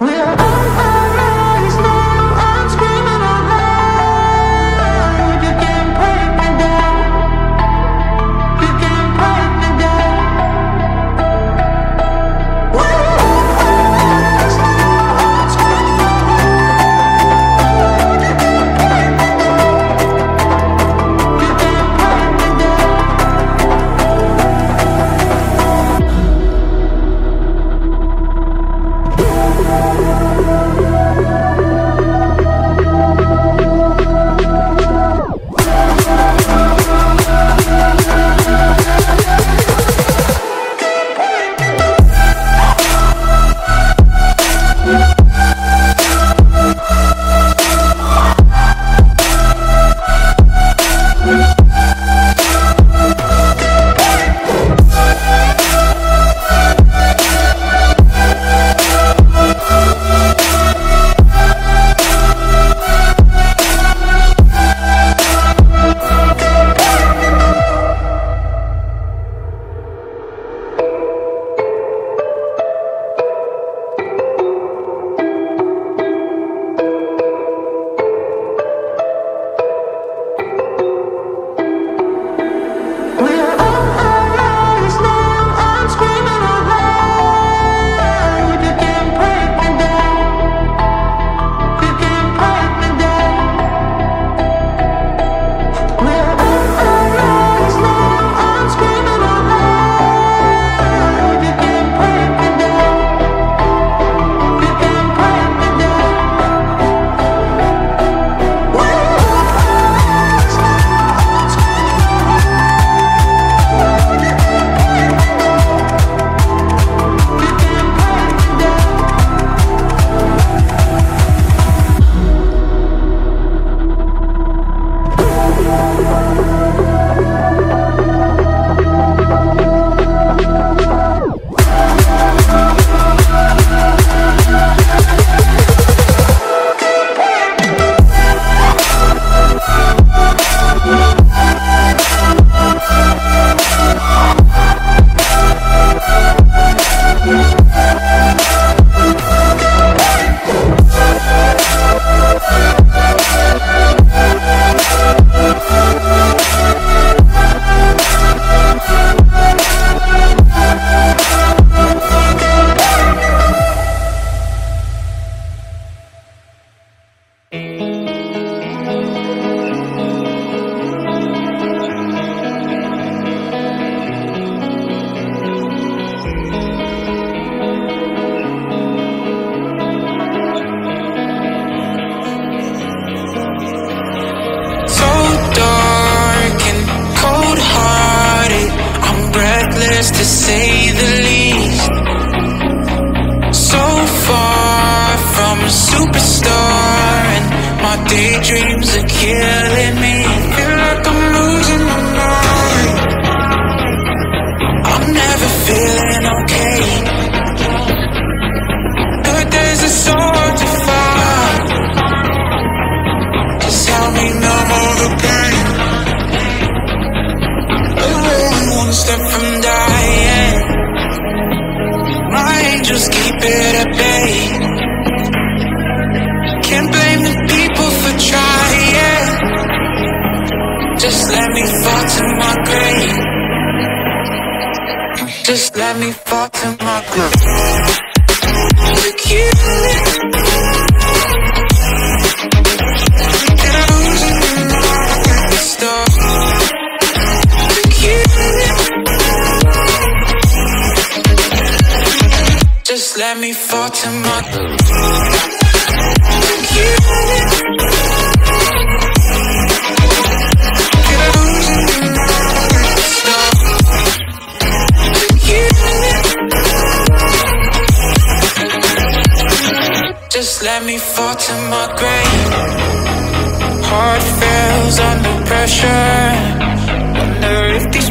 We are to say the least. So far from a superstar And my daydreams are killing me. just keep it at bay. Can't blame the people for trying. Just let me fall to my grave. Just let me fall to my grave. let me fall to my Just let me fall to my grave. Heart fails under pressure. Wonder if these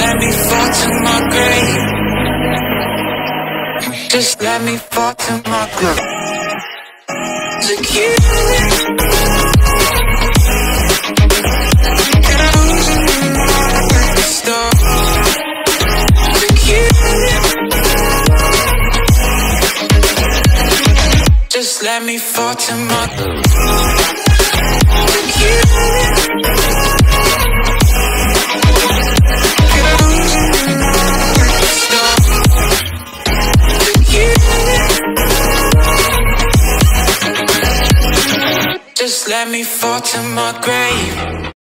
Let me fall to my grave. Just let me fall to my grave. Just let me fall to my To let me fall to my grave.